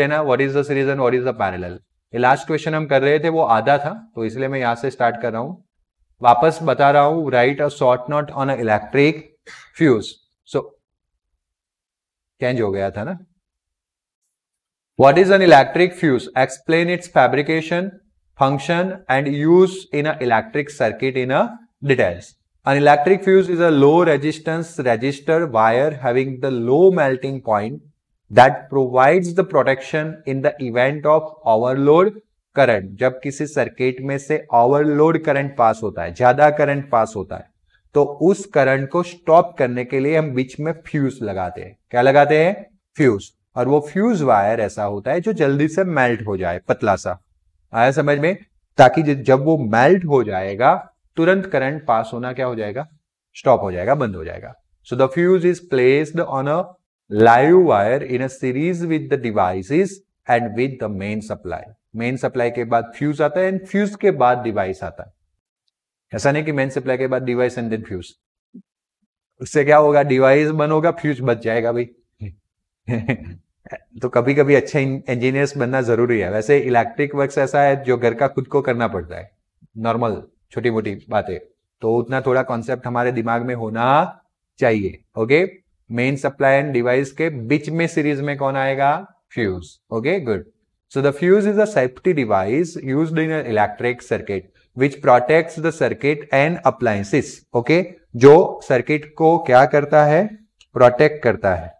रहना what is the series what is the parallel ये last question हम कर रहे थे, वो आधा था तो इसलिए मैं यहाँ से स्टार्ट कर रहा हूँ। वापस बता रहा हूँ write a short note on electric fuse so change हो गया था ना? What is an electric fuse explain its fabrication function and use in a electric circuit in a details An electric fuse is a low resistance resistor wire having the low melting point that provides the protection in the event of overload current. जब किसी circuit में से overload current pass होता है, ज़्यादा current pass होता है तो उस करंट को स्टॉप करने के लिए हम बीच में फ्यूज लगाते हैं। क्या लगाते हैं? फ्यूज और वो फ्यूज वायर ऐसा होता है जो जल्दी से मेल्ट हो जाए, पतला सा। आया समझ में? ताकि जब वो मेल्ट हो जाएगा, तुरंत करंट पास होना क्या हो जाएगा? स्टॉप हो जाएगा, बंद हो जाएगा। So the fuse is placed on a live wire in a series with the devices and with the main supply main supply के बाद फ्यूज आता है एंड फ्यूज के बाद डिवाइस आता है। ऐसा नहीं कि मेन सप्लाई के बाद डिवाइस एंड देन फ्यूज उससे क्या होगा? डिवाइस बन होगा फ्यूज बच जाएगा भाई। तो कभी कभी अच्छे इंजीनियर्स बनना ज़रूरी है। वैसे इलेक्ट्रिक वर्क ऐसा है जो घर का खुद को करना पड़ता है। नॉर्मल छोटी मोटी बातें। तो उतना थोड़ा कॉन्सेप्ट हमारे दिमाग में होना चाहिए okay main supply and device के बीच में सीरीज़ में कौन आएगा? Fuse okay good so the fuse is a safety device use in electric circuit which protect the circuit and appliances okay जो सर्किट को क्या करता है? प्रोटेक्ट करता है.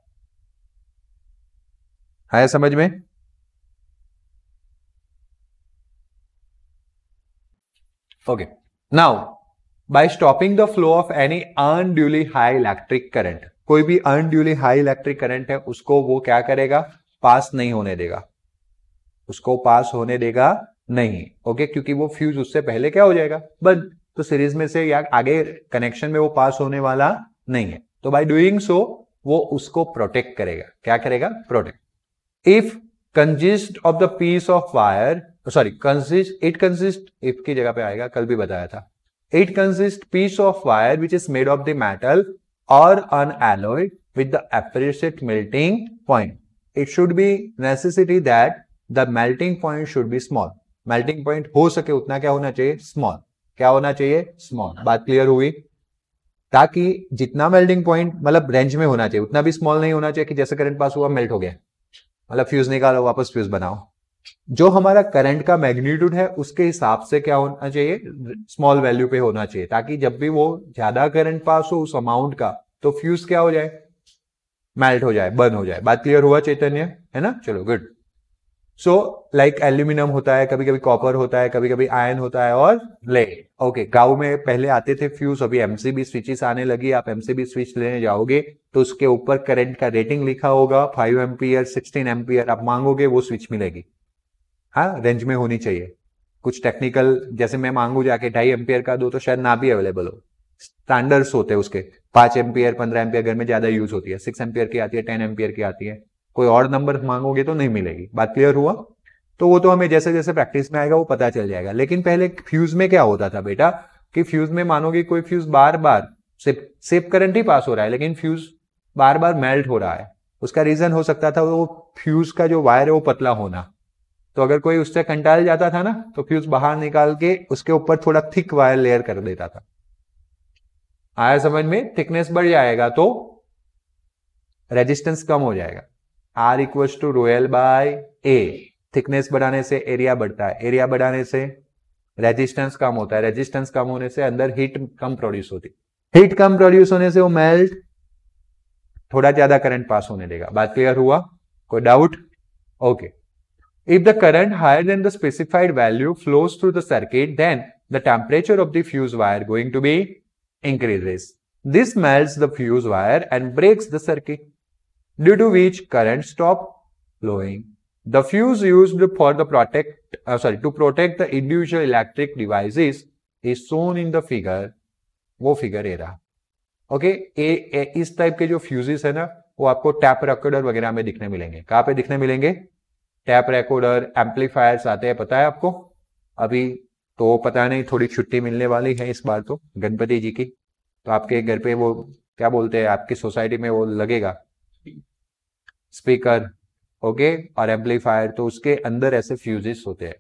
है समझ में? Okay now by stopping the flow of any unduly high electric current कोई भी अनड्यूली हाई इलेक्ट्रिक करंट है, उसको वो क्या करेगा? पास नहीं होने देगा। उसको पास होने देगा नहीं ओके क्योंकि वो फ्यूज उससे पहले क्या हो जाएगा? बंद। तो सीरीज़ में से या आगे कनेक्शन में वो पास होने वाला नहीं है। तो बाय डूइंग सो वो उसको प्रोटेक्ट करेगा। क्या करेगा? Protect if consist of the piece of wire sorry consist it consist if की जगह पे आएगा, कल भी बताया था। It consists piece of wire which is made of the metal or an alloy with the appreciate melting point it should be necessity that the melting point should be small melting point हो सके उतना क्या होना चाहिए small क्या होना चाहिए small बात क्लियर हुई ताकि जितना मेल्टिंग पॉइंट मतलब रेंज में होना चाहिए उतना भी स्मॉल नहीं होना चाहिए कि जैसे करंट पास हुआ मेल्ट हो गया मतलब फ्यूज निकालो वापस फ्यूज बनाओ जो हमारा करंट का मैग्नीट्यूड है, उसके हिसाब से क्या होना चाहिए? स्मॉल वैल्यू पे होना चाहिए, ताकि जब भी वो ज़्यादा करंट पास हो उस अमाउंट का तो फ्यूज क्या हो जाए? मेल्ट हो जाए बर्न हो जाए। बात क्लियर हुआ चैतन्य? है ना? चलो गुड सो लाइक एल्यूमिनियम होता है कभी कभी कॉपर होता है कभी कभी आयन होता है और ले ओके गाँव में पहले आते थे फ्यूज अभी एमसीबी स्विचेस आने लगी, आप एमसीबी स्विच लेने जाओगे तो उसके ऊपर करंट का रेटिंग लिखा होगा फाइव एम्पियर सिक्सटीन एम्पियर आप मांगोगे, वो स्विच मिलेगी। हाँ रेंज में होनी चाहिए। कुछ टेक्निकल जैसे मैं मांगू जाके ढाई एम्पियर का दो तो शायद ना भी अवेलेबल हो। स्टैंडर्ड्स होते हैं उसके। पाँच एम्पियर पंद्रह एम्पियर घर में ज़्यादा यूज़ होती है। सिक्स एम्पियर की आती है टेन एम्पियर की आती है। कोई और नंबर मांगोगे तो नहीं मिलेगी। बात क्लियर हुआ? तो वो तो हमें जैसे जैसे प्रैक्टिस में आएगा, वो पता चल जाएगा। लेकिन पहले फ्यूज में क्या होता था बेटा? कि फ्यूज में मानोगे कोई फ्यूज बार बार सिर्फ़ सिर्फ़ करंट ही पास हो रहा है, लेकिन फ्यूज बार बार मेल्ट हो रहा है। उसका रीजन हो सकता था वो फ्यूज का जो वायर है वो पतला होना। तो अगर कोई उससे कंटाल जाता था ना तो फ्यूज बाहर निकाल के उसके ऊपर थोड़ा थिक वायर लेयर कर देता था। आया समझ में? थिकनेस बढ़ जाएगा तो रेजिस्टेंस कम हो जाएगा। R equal to rho L by A thickness बढ़ाने से एरिया बढ़ता है। एरिया बढ़ाने से रेजिस्टेंस कम होता है। रेजिस्टेंस कम होने से अंदर हीट कम प्रोड्यूस होती। हीट कम प्रोड्यूस होने से वो मेल्ट थोड़ा ज़्यादा करंट पास होने देगा। बात क्लियर हुआ? कोई doubt okay If the current higher then the specified value flows through the circuit then the temperature of the fuse wire going to be increases this melts the fuse wire and breaks the circuit due to which current stop flowing. The fuse used for the protect, uh, sorry, to protect the individual electric devices is shown in the figure. वो figure A रहा okay ए, ए इस type के जो fuses है ना वो आपको tap recorder वगैरह में दिखने मिलेंगे कहां पे दिखने मिलेंगे टैप रिकॉर्डर एम्पलीफायर्स आते हैं, पता है आपको? अभी तो पता नहीं, थोड़ी छुट्टी मिलने वाली है इस बार तो गणपति जी की। तो आपके घर पे वो, क्या बोलते हैं, आपकी सोसाइटी में वो लगेगा। Speaker, okay? और एम्पलीफायर तो उसके अंदर ऐसे फ्यूजेस होते हैं,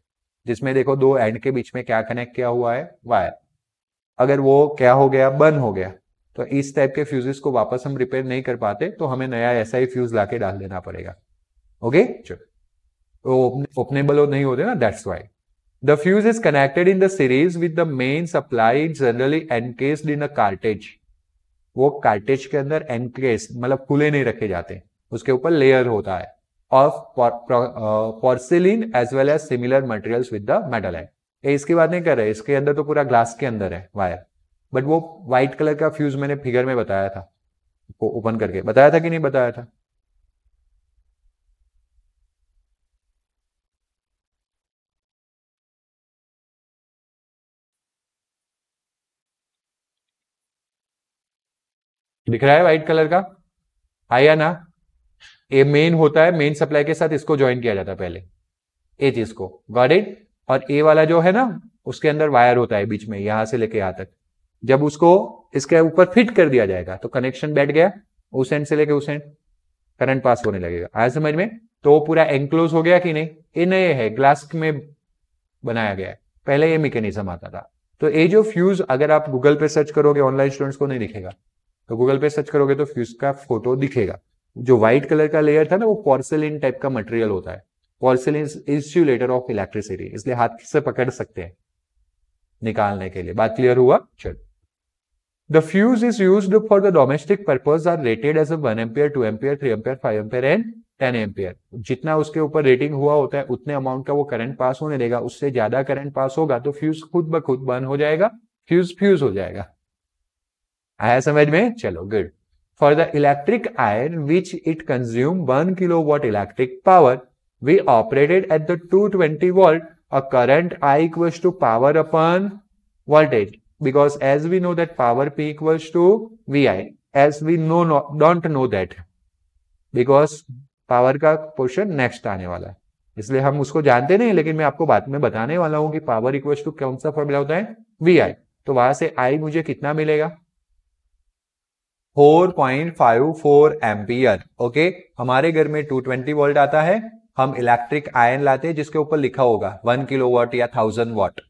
जिसमें देखो दो एंड के बीच में क्या कनेक्ट किया हुआ है, वायर। अगर वो क्या हो गया, बंद हो गया तो इस टाइप के फ्यूजेस को वापस हम रिपेयर नहीं कर पाते तो हमें नया ऐसा ही फ्यूज लाके डाल देना पड़ेगा। ओके? चलो। ओपनेबल नहीं होते ना that's why the fuse is connected in the series with the main supply generally encased in a cartridge वो कार्टेज के अंदर एनकेस मतलब खुले नहीं रखे जाते, उसके ऊपर लेयर होता है of porcelain as well as similar materials with the metal है इसकी बात नहीं कर रहे, इसके अंदर तो पूरा ग्लास के अंदर है वायर बट वो व्हाइट कलर का फ्यूज मैंने फिगर में बताया था ओपन करके, बताया था कि नहीं बताया था? दिख रहा है व्हाइट कलर का? आया ना? ये मेन होता है मेन सप्लाई के साथ इसको ज्वाइन किया जाता है पहले। ए चीज़ को। गॉड इट और ए वाला जो है ना, उसके अंदर वायर होता है बीच में, यहाँ से लेके यहाँ तक। जब उसको इसके ऊपर फिट कर दिया जाएगा तो कनेक्शन बैठ गया, उस एंड से लेके उस एंड करंट पास होने लगेगा। आया समझ में? तो पूरा एंक्लोज हो गया कि नहीं? ये नए है ग्लास में बनाया गया है। पहले ये मैकेनिज्म आता था। तो ये जो फ्यूज अगर आप गूगल पे सर्च करोगे ऑनलाइन स्टूडेंट्स को नहीं दिखेगा। तो गूगल पे सर्च करोगे तो फ्यूज का फ़ोटो दिखेगा। जो व्हाइट कलर का लेयर था ना, वो पॉर्सिलिन टाइप का मटेरियल होता है। पॉर्सिलिन इंस्यूलेटर ऑफ़ इलेक्ट्रिसिटी इसलिए हाथ से पकड़ सकते हैं निकालने के लिए। बात क्लियर हुआ? चल। The fuse is use for the domestic purpose are rated as one ampere two ampere three ampere five ampere and ten ampere जितना उसके ऊपर रेटिंग हुआ होता है, उतने अमाउंट का वो करंट पास होने देगा। उससे ज़्यादा करंट पास होगा तो फ्यूज खुद ब खुद बंद हो जाएगा। फ्यूज फ्यूज हो जाएगा। आया समझ में? चलो good for the electric iron which it consume one kilo watt electric power we operated at the two twenty volt a current I equals to power upon voltage because as we know that power P equals to V I as we know no don't know that because power का question next आने वाला है. इसलिए हम उसको जानते नहीं लेकिन मैं आपको बाद में बताने वाला हूँ कि पावर इक्वल्स टू कौन सा फॉर्मूला होता है? वी आई तो वहाँ से आई मुझे कितना मिलेगा? 4.54 एम्पियर, ओके? हमारे घर में 220 वोल्ट आता है, हम इलेक्ट्रिक आयन लाते हैं, जिसके ऊपर लिखा होगा वन किलो वॉट या थाउज़ेंड वॉट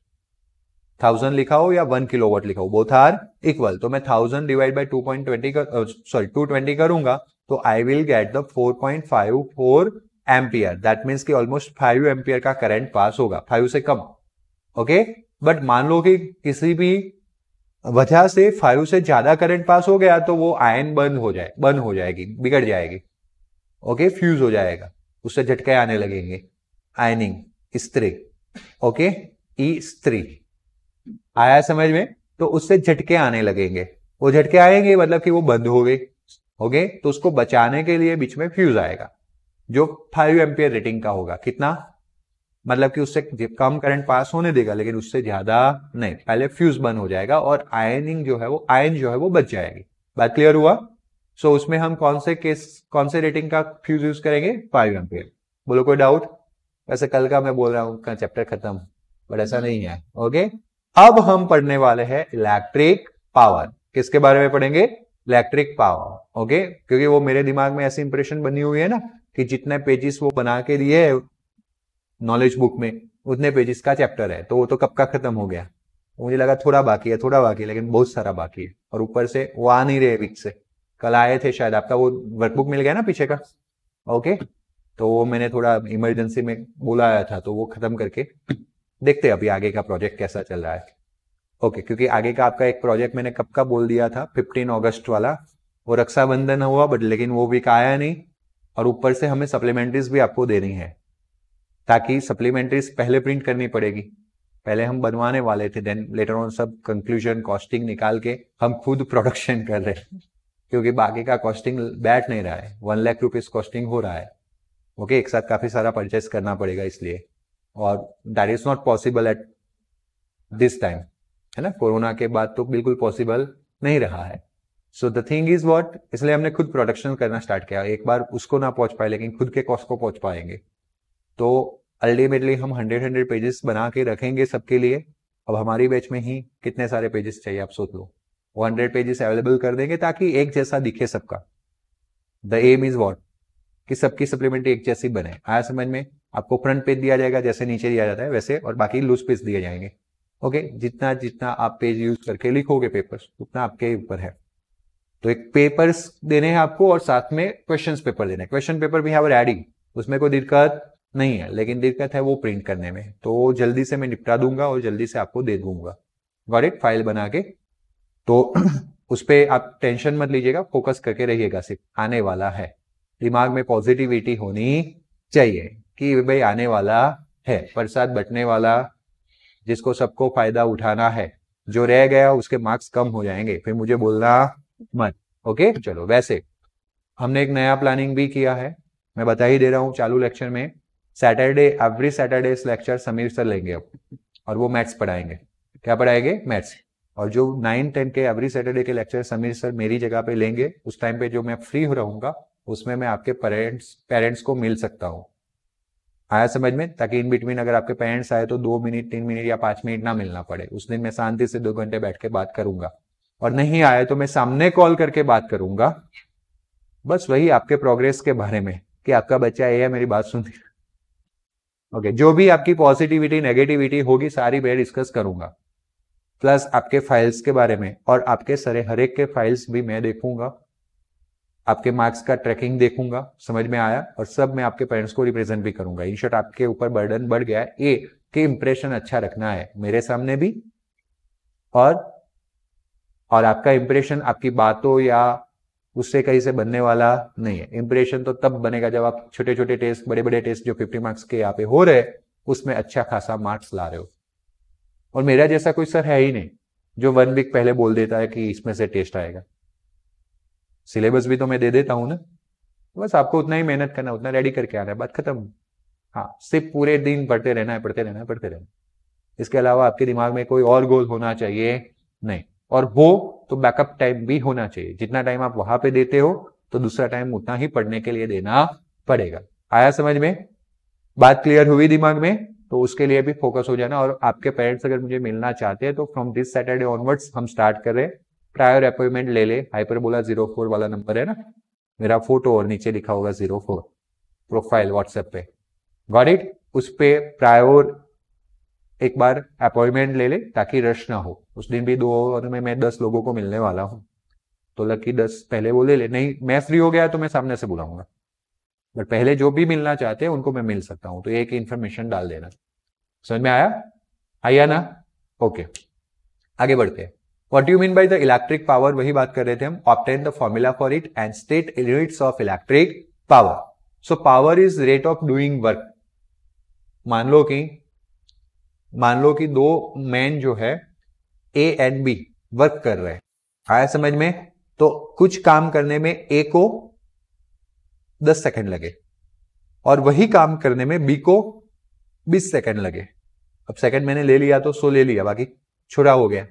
थाउज़ेंड लिखा हो या वन किलो वॉट लिखा हो बोथ आर इक्वल तो मैं thousand divide by two point twenty sorry two twenty करूँगा तो I will get the four point five four ampere. That means की ऑलमोस्ट फाइव एम्पियर का करंट पास होगा five से कम, ओके? Okay? बट मान लो कि किसी भी वजह से फाइव से ज़्यादा करंट पास हो गया तो वो आयन बंद हो जाए, बंद हो जाएगी, बिगड़ जाएगी। ओके, फ्यूज हो जाएगा। उससे झटके आने लगेंगे। आयनिंग, स्त्री। ओके, ई स्त्री। आया समझ में? तो उससे झटके आने लगेंगे। वो झटके आएँगे मतलब कि वो बंद हो गए ओके तो उसको बचाने के लिए बीच में फ्यूज आएगा, जो फाइव एम्पियर रेटिंग का होगा। कितना? मतलब कि उससे कम करंट पास होने देगा लेकिन उससे ज़्यादा नहीं। पहले फ्यूज बंद हो जाएगा और आयनिंग जो है वो आयन जो है वो बच जाएगी। बात क्लियर हुआ? सो so, उसमें हम कौन से केस कौन से रेटिंग का फ्यूज यूज़ करेंगे? फाइव एम्पियर बोलो कोई डाउट वैसे कल का मैं बोल रहा हूँ चैप्टर खत्म बट ऐसा नहीं है ओके अब हम पढ़ने वाले हैं इलेक्ट्रिक पावर किसके बारे में पढ़ेंगे? इलेक्ट्रिक पावर ओके क्योंकि वो मेरे दिमाग में ऐसी इंप्रेशन बनी हुई है ना कि जितने पेजेस वो बना के दिए नॉलेज बुक में, उतने पेजेस का चैप्टर है तो वो तो कब का खत्म हो गया? मुझे लगा थोड़ा बाकी है, थोड़ा बाकी है, लेकिन बहुत सारा बाकी है। और ऊपर से वो आ नहीं रहे बीच से। कल आए थे शायद, आपका वो वर्कबुक मिल गया ना पीछे का? ओके तो वो मैंने थोड़ा इमरजेंसी में बुलाया था तो वो खत्म करके देखते अभी आगे का प्रोजेक्ट कैसा चल रहा है। ओके क्योंकि आगे का आपका एक प्रोजेक्ट मैंने कब का बोल दिया था? फिफ्टीन अगस्त वाला। वो रक्षाबंधन हुआ बट लेकिन वो वीक आया नहीं। और ऊपर से हमें सप्लीमेंट्रीज भी आपको देनी है। ताकि सप्लीमेंट्रीज पहले प्रिंट करनी पड़ेगी। पहले हम बनवाने वाले थे देन लेटर ऑन सब कंक्लूजन कॉस्टिंग निकाल के हम खुद प्रोडक्शन कर रहे हैं। क्योंकि बाकी का कॉस्टिंग बैठ नहीं रहा है। वन लाख रुपीज़ कॉस्टिंग हो रहा है। ओके एक साथ काफ़ी सारा परचेस करना पड़ेगा इसलिए। और that is not possible at this time है ना? कोरोना के बाद तो बिल्कुल पॉसिबल नहीं रहा है। So the thing is what इसलिए हमने खुद प्रोडक्शन करना स्टार्ट किया। एक बार उसको ना पहुँच पाए, लेकिन खुद के कॉस्ट को पहुँच पाएँगे। तो अल्टीमेटली हम हंड्रेड हंड्रेड पेजेस बना के रखेंगे सबके लिए। अब हमारी बैच में ही कितने सारे पेजेस चाहिए, आप सोच लो। वो हंड्रेड पेजेस अवेलेबल कर देंगे ताकि एक जैसा दिखे सबका। द एम इज़ वॉट कि सबकी सप्लीमेंट्री एक जैसी बने। आया समझ में? आपको फ्रंट पेज दिया जाएगा, जैसे नीचे दिया जाता है, वैसे, और बाकी लूज पेज दिए जाएँगे। ओके जितना जितना आप पेज यूज़ करके लिखोगे पेपर्स उतना आपके ऊपर है। तो एक पेपर्स देने हैं आपको और साथ में क्वेश्चन पेपर देने क्वेश्चन पेपर भी हैव रेडी उसमें कोई दिक्कत नहीं है, लेकिन दिक्कत है वो प्रिंट करने में। तो जल्दी से मैं निपटा दूँगा और जल्दी से आपको दे दूँगा। गॉट इट फ़ाइल बना के। तो उस पर आप टेंशन मत लीजिएगा फोकस करके रहिएगा सिर्फ़। आने वाला है। दिमाग में पॉजिटिविटी होनी चाहिए कि भाई आने वाला है। प्रसाद बटने वाला, जिसको सबको फ़ायदा उठाना है। जो रह गया, उसके मार्क्स कम हो जाएँगे। फिर मुझे बोलना मत। ओके चलो, वैसे। हमने एक नया प्लानिंग भी किया है। मैं बता ही दे रहा हूँ, चालू लेक्चर में। Saturday every Saturday lecture Sameer sir लेंगे अब, और वो मैथ्स पढ़ाएँगे। क्या पढ़ाएँगे? मैथ्स और जो नाइन टेन के एवरी सैटरडे के लेक्चर समीर सर मेरी जगह पे लेंगे, उस टाइम पे जो मैं फ्री हो रहूँगा, उसमें मैं आपके पेरेंट्स पेरेंट्स को मिल सकता हूँ। आया समझ में? ताकि इन बिटवीन अगर आपके पेरेंट्स आए तो दो मिनट तीन मिनट या पाँच मिनट ना मिलना पड़े। उस दिन मैं शांति से दो घंटे बैठ के बात करूँगा। और नहीं आए तो मैं सामने कॉल करके बात करूँगा। बस वही आपके प्रोग्रेस के बारे में, कि आपका बच्चा ये है, मेरी बात सुन ओके जो भी आपकी पॉजिटिविटी नेगेटिविटी होगी, सारी मैं डिस्कस करूँगा। प्लस आपके फाइल्स के बारे में और आपके सरे हरेक के फाइल्स भी मैं देखूँगा। आपके मार्क्स का ट्रैकिंग देखूँगा, समझ में आया? और सब मैं आपके पेरेंट्स को रिप्रेजेंट भी करूँगा। इन शॉर्ट आपके ऊपर बर्डन बढ़ गया है। ए के इंप्रेशन अच्छा रखना है मेरे सामने भी। और और आपका इंप्रेशन आपकी बातों या उससे कहीं से बनने वाला नहीं है। इंप्रेशन तो तब बनेगा जब आप छोटे छोटे टेस्ट बड़े बड़े टेस्ट जो 50 मार्क्स के यहाँ पे हो रहे, उसमें अच्छा खासा मार्क्स ला रहे हो। और मेरा जैसा कोई सर है ही नहीं, जो वन वीक पहले बोल देता है कि इसमें से टेस्ट आएगा। सिलेबस भी तो मैं दे देता हूँ ना। बस आपको उतना ही मेहनत करना, उतना रेडी करके आना है, बात खत्म। हाँ सिर्फ़ पूरे दिन पढ़ते रहना है, पढ़ते रहना है, पढ़ते रहना इसके अलावा आपके दिमाग में कोई और गोल होना चाहिए, नहीं। और वो तो बैकअप टाइम भी होना चाहिए। जितना टाइम आप वहाँ पे देते हो तो दूसरा टाइम उतना ही पढ़ने के लिए देना पड़ेगा। आया समझ में? बात क्लियर हुई दिमाग में? तो उसके लिए भी फोकस हो जाना और आपके पेरेंट्स अगर मुझे मिलना चाहते हैं तो फ्रॉम दिस सैटरडे ऑनवर्ड्स हम स्टार्ट कर रहे हैं। प्रायर अपॉइंटमेंट ले ले। हाइपर बोला ज़ीरो फोर वाला नंबर है ना? मेरा फ़ोटो और नीचे लिखा होगा ज़ीरो फोर प्रोफ़ाइल व्हाट्सएप पे। गॉट इट उस पर प्रायोर एक बार अपॉइंटमेंट ले ले ताकि रश ना हो। उस दिन भी दो और में मैं दस लोगों को मिलने वाला हूँ। तो लकी दस पहले वो ले ले। नहीं, मैं फ्री हो गया तो मैं सामने से बुलाऊँगा। बट पहले जो भी मिलना चाहते हैं, उनको मैं मिल सकता हूँ। तो एक इंफॉर्मेशन डाल देना। समझ में आया? आया ना? ओके आगे बढ़ते हैं। What you mean by the electric power वही बात कर रहे थे हम। Obtain the formula for it and state units of electric power so power is rate of doing work मान लो कि मान लो कि दो मैन जो है ए एंड बी वर्क कर रहे हैं। आया समझ में? तो कुछ काम करने में ए को 10 सेकंड लगे और वही काम करने में बी को 20 सेकंड लगे। अब सेकंड मैंने ले लिया तो सो ले लिया, बाकी छुरा हो गया।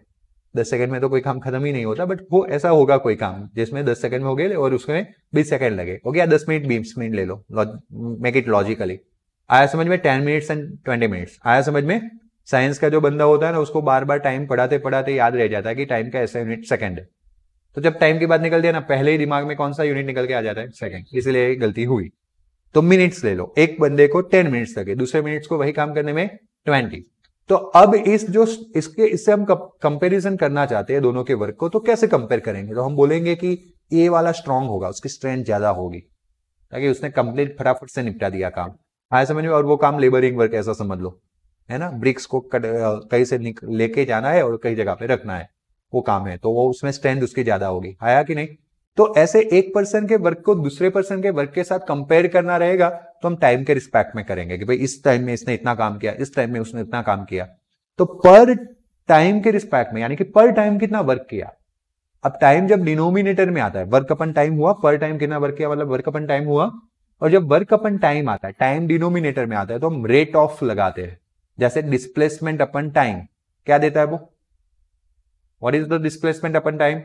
दस सेकंड में तो कोई काम खत्म ही नहीं होता बट वो ऐसा होगा कोई काम, जिसमें दस सेकंड में हो गए और उसमें बीस सेकंड लगे। हो गया दस मिनट, बीस मिनट ले लो मेक इट लॉजिकली आया समझ में? Ten minutes and twenty minutes आया समझ में? साइंस का जो बंदा होता है ना, उसको बार बार टाइम पढ़ाते पढ़ाते याद रह जाता है कि टाइम का ऐसा यूनिट सेकंड है। तो जब टाइम की बात निकल दिया ना, पहले ही दिमाग में कौन सा यूनिट निकल के आ जाता है? सेकंड इसलिए गलती हुई। तो मिनट्स ले लो। एक बंदे को टेन मिनट्स लगे, दूसरे मिनट्स को वही काम करने में ट्वेंटी तो अब इस जो, इसके, इससे हम कंपैरिजन करना चाहते हैं दोनों के वर्क को तो कैसे कंपेयर करेंगे? तो हम बोलेंगे कि ए वाला स्ट्रांग होगा, उसकी स्ट्रेंथ ज़्यादा होगी। ताकि उसने कंप्लीट फटाफट से निपटा दिया काम। आया समझ में? और वो काम लेबरिंग वर्क ऐसा समझ लो। है ना? ब्रिक्स को कहीं से लेके जाना है और कई जगह पे रखना है। वो काम है तो वो उसमें स्ट्रेंथ उसकी ज़्यादा होगी। आया कि नहीं? तो ऐसे एक पर्सन के वर्क को दूसरे पर्सन के वर्क के साथ कंपेयर करना रहेगा तो हम टाइम के रिस्पेक्ट में करेंगे कि भाई इस टाइम में इसने इतना काम किया, इस टाइम में उसने इतना काम किया। तो पर टाइम के रिस्पेक्ट में, यानी कि पर टाइम कितना वर्क किया? अब टाइम जब डिनोमिनेटर में आता है वर्क अपन टाइम हुआ पर टाइम कितना वर्क किया? मतलब वर्क अपन टाइम हुआ। और जब वर्क अपन टाइम आता है टाइम डिनोमिनेटर में आता है तो हम रेट ऑफ़ लगाते हैं। जैसे डिस्प्लेसमेंट अपन टाइम क्या देता है वो? What is the displacement upon time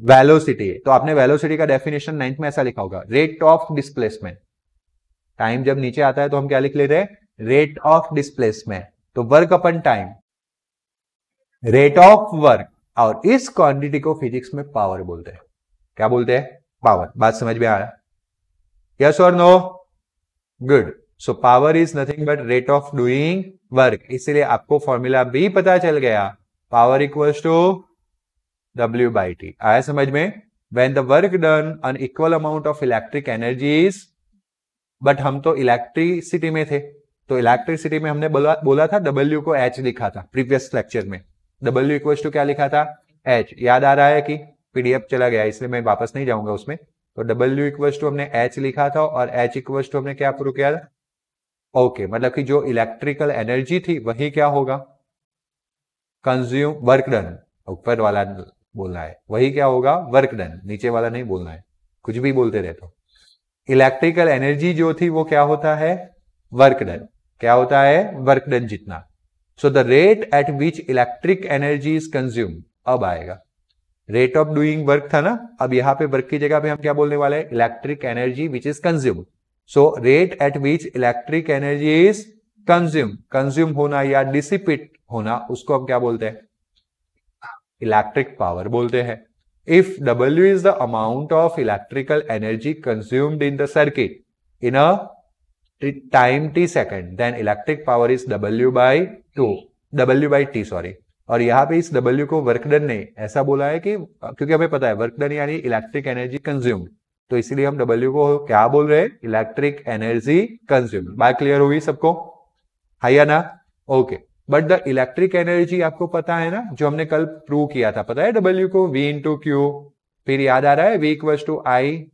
velocity तो आपने वेलोसिटी का डेफिनेशन नाइन्थ में ऐसा लिखा होगा रेट ऑफ़ डिस्प्लेसमेंट टाइम जब नीचे आता है तो हम क्या लिख लेते हैं? रेट ऑफ़ डिस्प्लेसमेंट तो work upon time rate of work और इस क्वांटिटी को फिजिक्स में पावर बोलते हैं। क्या बोलते हैं? पावर बात समझ में आ रहा यस और no good so power is nothing but rate of doing work इसीलिए आपको फॉर्मूला भी पता चल गया। Power equals to W by T आया समझ में? When the work done an equal amount of electric energies but हम तो इलेक्ट्रिसिटी में थे। तो इलेक्ट्रिसिटी में हमने बोला बोला था डब्ल्यू को एच लिखा था प्रीवियस लेक्चर में। डब्ल्यू इक्वल टू क्या लिखा था? एच याद आ रहा है कि पीडीएफ चला गया, इसलिए मैं वापस नहीं जाऊँगा उसमें। तो डब्ल्यू इक्वल टू हमने एच लिखा था और एच इक्वल टू हमने क्या प्रूव किया था? ओके okay, मतलब कि जो इलेक्ट्रिकल एनर्जी थी वही क्या होगा? कंज्यूम वर्क डन ऊपर वाला बोलना है। वही क्या होगा? वर्क डन नीचे वाला नहीं बोलना है। कुछ भी बोलते रहते तो इलेक्ट्रिकल एनर्जी जो थी वो क्या होता है? वर्क डन क्या होता है? वर्क डन जितना। So the rate at which electric energy is consume अब आएगा। रेट ऑफ़ डूइंग वर्क था ना? अब यहाँ पे वर्क की जगह पे हम क्या बोलने वाले हैं? Electric energy which is consume so rate at which electric energy is consume consume होना या डिसिपिट होना, उसको हम क्या बोलते हैं? इलेक्ट्रिक पावर बोलते हैं। If W is the amount of electrical energy consumed in the circuit in a time T second then electric power is W by two W by T sorry और यहाँ पे इस डब्ल्यू को work done ने ऐसा बोला है कि, क्योंकि हमें पता है वर्कडन यानी इलेक्ट्रिक एनर्जी कंज्यूम तो इसीलिए हम डब्ल्यू को क्या बोल रहे हैं? इलेक्ट्रिक एनर्जी कंज्यूम बात क्लियर हुई सबको? है या ना? Okay but the electric energy आपको पता है ना? जो हमने कल प्रूव किया था। पता है डब्ल्यू को? वी इंटू क्यू फिर याद आ रहा है? V equal to I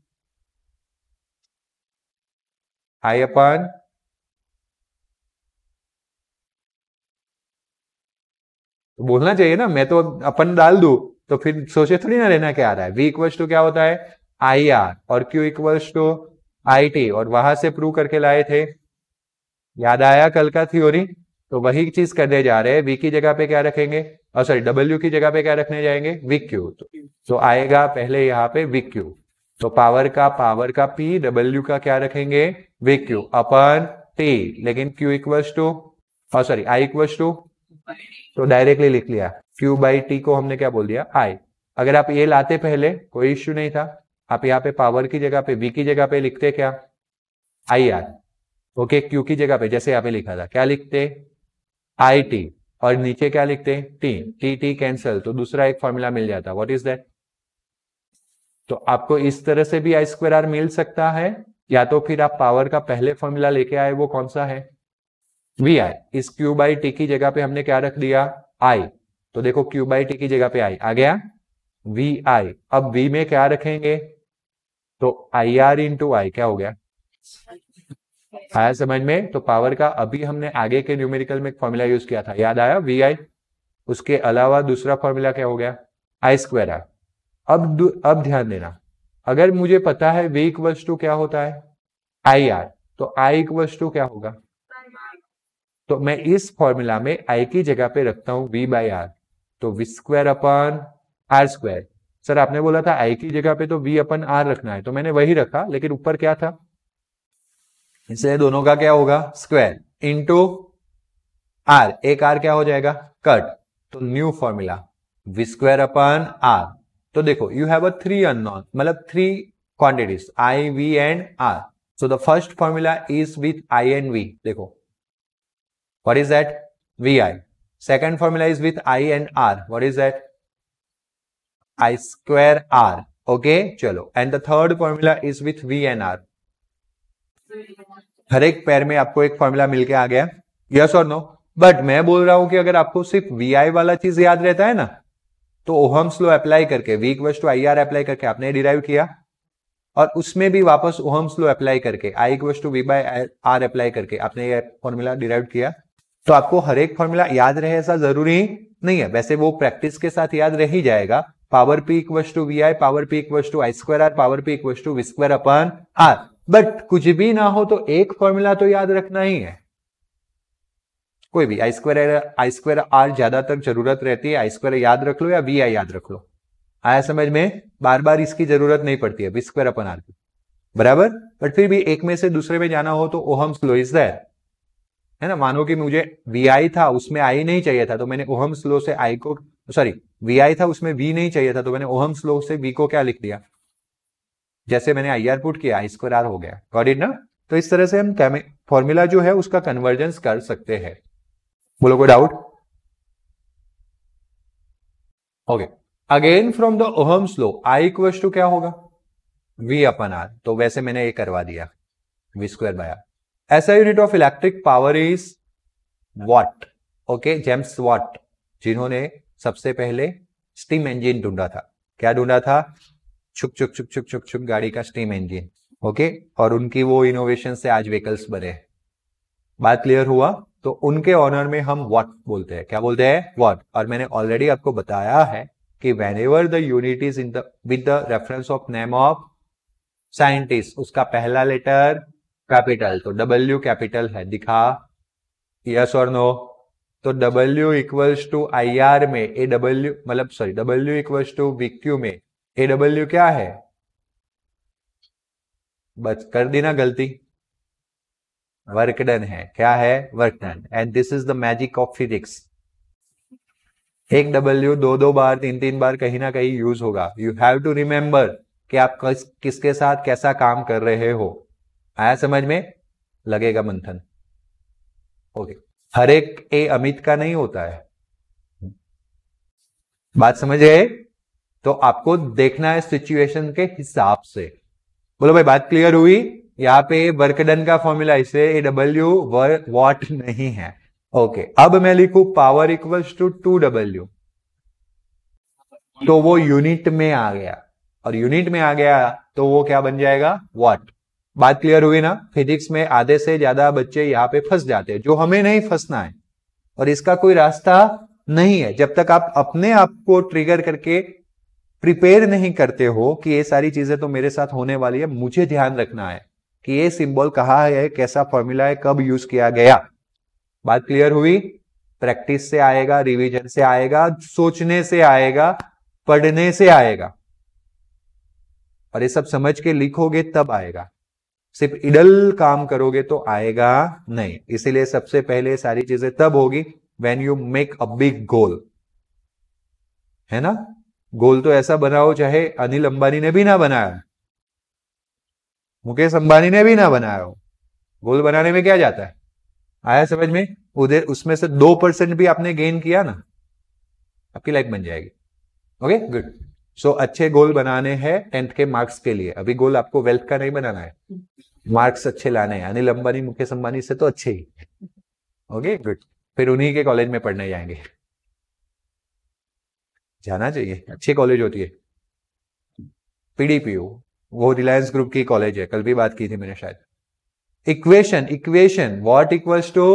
I upon तो बोलना चाहिए ना? मैं तो अपन डाल दू तो फिर सोचे थोड़ी ना रहना क्या आ रहा है। वी इक्वल्स टू क्या होता है? आई आर और Q equals to I T और वहाँ से प्रूव करके लाए थे। याद आया कल का थ्योरी तो वही चीज़ करने जा रहे हैं। वी की जगह पे क्या रखेंगे? और सॉरी डब्ल्यू की जगह पे क्या रखने जाएँगे? विक क्यू तो, तो आएगा पहले यहाँ पे विक क्यू तो पावर का पावर का पी डब्ल्यू का क्या रखेंगे? विक क्यू अपन टी लेकिन क्यू इक्वल्स टू और सॉरी आई इक्वल्स टू तो डायरेक्टली लिख लिया। क्यू बाई टी को हमने क्या बोल दिया? आई अगर आप ये लाते पहले कोई इश्यू नहीं था। आप यहाँ पे पावर की जगह पे वी की जगह पे लिखते क्या? आई आर ओके क्यू की जगह पे, जैसे यहाँ पे लिखा था। क्या लिखते? आई टी और नीचे क्या लिखते? टी टी टी कैंसल तो दूसरा एक फॉर्मूला मिल जाता। व्हाट इज़ दैट तो आपको इस तरह से भी आई स्क्वायर आर मिल सकता है। या तो फिर आप पावर का पहले फॉर्मूला लेके आए, वो कौन सा है? वी आई इस क्यू बाई टी की जगह पे हमने क्या रख दिया? आई तो देखो क्यू बाई टी की जगह पे आई आ गया। वी आई अब वी में क्या रखेंगे? तो आई आर इंटू आई क्या हो गया? आया समझ में? तो पावर का अभी हमने आगे के न्यूमेरिकल में एक फॉर्मूला यूज़ किया था। याद आया? वी आई उसके अलावा दूसरा फॉर्मूला क्या हो गया? आई स्क्वायर आर अब अब ध्यान देना। अगर मुझे पता है वी इक्वल्स टू क्या होता है? आई आर तो आई इक्वल्स टू क्या होगा? तो मैं इस फॉर्मूला में आई की जगह पे रखता हूँ वी बाई आर तो V square upon R square sir, आपने बोला था आई की जगह पे तो वी अपन आर रखना है तो मैंने वही रखा, लेकिन ऊपर क्या था? इसलिए दोनों का क्या होगा? स्क्वायर इंटू आर एक आर क्या हो जाएगा? कट तो new formula V square upon R तो देखो you have a three unknown मतलब three quantities I V and R so the first formula is with I and V देखो, What is that? Vi. Second formula is with I and R. What is that? I square R. Okay, चलो. And the third formula is with V and R. हर एक पैर में आपको एक formula मिलके आ गया यस और नो बट मैं बोल रहा हूँ कि अगर आपको सिर्फ़ वी आई वाला चीज़ याद रहता है ना तो ओहम स्लो अप्लाई करके V equal to I R apply करके आपने डिराइव किया और उसमें भी वापस ओहम स्लो अप्लाई करके I equal to V by R apply करके आपने ये फॉर्मूला डिराइव किया तो आपको हर एक फॉर्मूला याद रहे ऐसा ज़रूरी नहीं है वैसे वो प्रैक्टिस के साथ याद रह ही जाएगा power P equal to V I power P equal to I square R power P equal to V square upon R but कुछ भी ना हो तो एक फॉर्मूला तो याद रखना ही है। कोई भी I square I square R ज़्यादातर ज़रूरत रहती है आई स्क्वायर याद रख लो या वी आई याद रख लो। आया समझ में? बार बार इसकी ज़रूरत नहीं पड़ती है वी स्क्वायर अपन आर की। बराबर? बट फिर भी एक में से दूसरे में जाना हो तो ओहम स्लो इज़ दैट है ना? मानो कि मुझे वी आई था, उसमें आई नहीं चाहिए था तो मैंने ओहम स्लो से आई को सॉरी वी आई था, उसमें वी नहीं चाहिए था तो मैंने ओहम स्लो से वी को क्या लिख दिया? जैसे मैंने आई आर पुट किया स्क्वायर आर हो गया। गॉट इट ना? तो इस तरह से हम फॉर्मूला जो है, उसका कन्वर्जेंस कर सकते हैं। बोलो, कोई doubt okay again from the Ohm's law I equal to क्या होगा? वी अपन आर तो वैसे मैंने ये करवा दिया वी स्क्वायर बाय आर ऐसा unit of electric power is watt okay James Watt जिन्होंने सबसे पहले स्टीम इंजन ढूंढा था। क्या ढूंढा था? छुक छुक छुक छुक छुक छुक गाड़ी का स्टीम इंजन ओके और उनकी वो इनोवेशन से आज व्हीकल्स बने बात क्लियर हुआ? तो उनके ऑनर में हम वॉट बोलते हैं। क्या बोलते हैं? वॉट और मैंने ऑलरेडी आपको बताया है कि whenever the unit is in the with the reference of name of scientist उसका पहला लेटर कैपिटल तो डब्ल्यू कैपिटल है। दिखा? यस और नो तो W equals to I R में ए डब्ल्यू मतलब sorry W equals to V Q में ए डब्ल्यू क्या है? बस कर दी ना गलती। वर्क डन है। क्या है? Work done and this is the magic of physics एक डब्ल्यू दो दो बार तीन तीन बार कहीं ना कहीं यूज़ होगा। यू हैव टू रिमेंबर कि आप किस, किसके साथ कैसा काम कर रहे हो। आया समझ में? लगेगा मंथन। ओके हर एक ए अमित का नहीं होता है। बात समझ गए? तो आपको देखना है सिचुएशन के हिसाब से। बोलो भाई, बात क्लियर हुई? यहाँ पे वर्क डन का फॉर्मूला इसे ए डब्ल्यू वॉट नहीं है। ओके अब मैं लिखू power equals to to W तो वो यूनिट में आ गया। और यूनिट में आ गया तो वो क्या बन जाएगा? वॉट बात क्लियर हुई ना? फिजिक्स में आधे से ज़्यादा बच्चे यहाँ पे फंस जाते हैं, जो हमें नहीं फंसना है। और इसका कोई रास्ता नहीं है। जब तक आप अपने आप को ट्रिगर करके प्रिपेयर नहीं करते हो कि ये सारी चीज़ें तो मेरे साथ होने वाली है, मुझे ध्यान रखना है कि ये सिंबल कहा है, कैसा फॉर्मूला है, कब यूज़ किया गया। बात क्लियर हुई? प्रैक्टिस से आएगा रिवीजन से आएगा, सोचने से आएगा, पढ़ने से आएगा। और ये सब समझ के लिखोगे, तब आएगा। सिर्फ़ इडल काम करोगे तो आएगा नहीं। इसीलिए सबसे पहले सारी चीज़ें तब होगी when you make a big goal है ना? गोल तो ऐसा बनाओ चाहे अनिल अंबानी ने भी ना बनाया मुकेश अंबानी ने भी ना बनाया हो। गोल बनाने में क्या जाता है? आया समझ में? उधर उसमें से दो परसेंट भी आपने गेन किया ना, आपकी लाइफ बन जाएगी। ओके गुड सो so, अच्छे गोल बनाने हैं टेंथ के मार्क्स के लिए। अभी गोल आपको वेल्थ का नहीं बनाना है। मार्क्स अच्छे लाने हैं। अनिल अंबानी मुकेश अंबानी से तो अच्छे ही। ओके गुड फिर उन्हीं के कॉलेज में पढ़ने जाएँगे। जाना चाहिए। अच्छी कॉलेज होती है। पीडीपीयू वो रिलायंस ग्रुप की कॉलेज है। कल भी बात की थी मैंने शायद। Equation equation watt equals to